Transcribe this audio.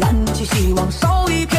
燃起希望烧一片